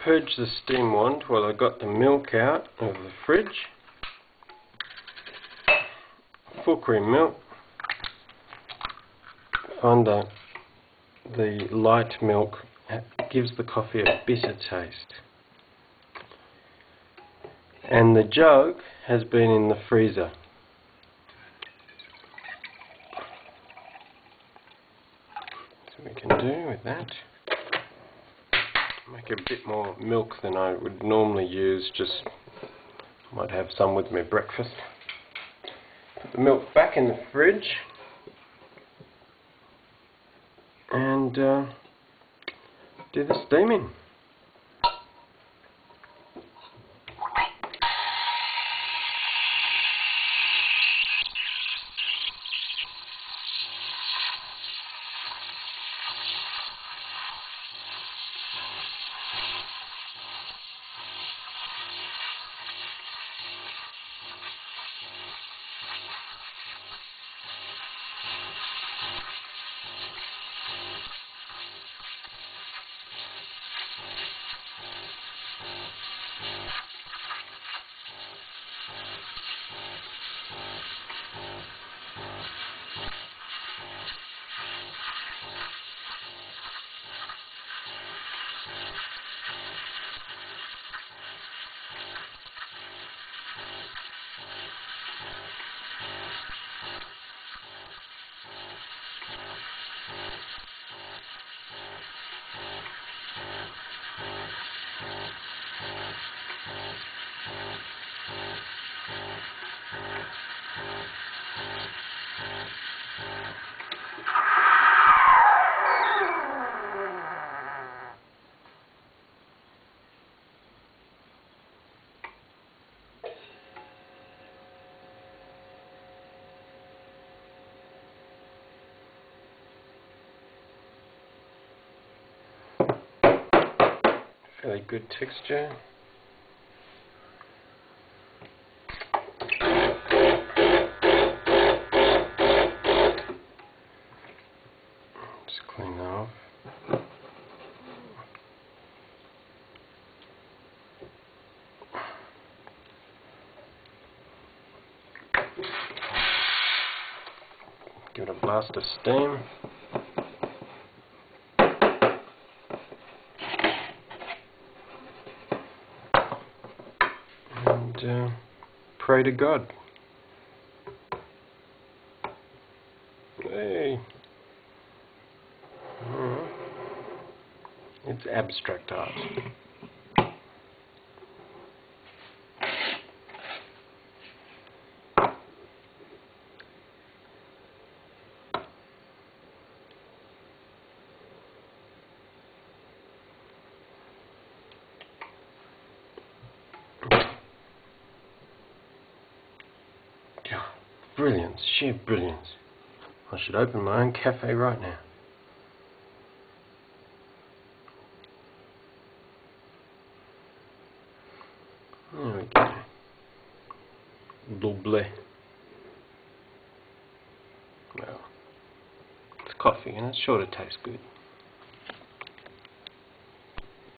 purged the steam wand while I got the milk out of the fridge. Full cream milk. Find the light milk gives the coffee a bitter taste. And the jug has been in the freezer. So we can do with that make a bit more milk than I would normally use. Just might have some with my breakfast. Put the milk back in the fridge. And uh, do the steaming Fairly good texture. Just clean that off. Give it a blast of steam. And uh, pray to God. Hey. Uh, it's abstract art. Brilliance, sheer brilliance. I should open my own cafe right now. There we go. Double. Well, it's coffee and it's sure to taste good.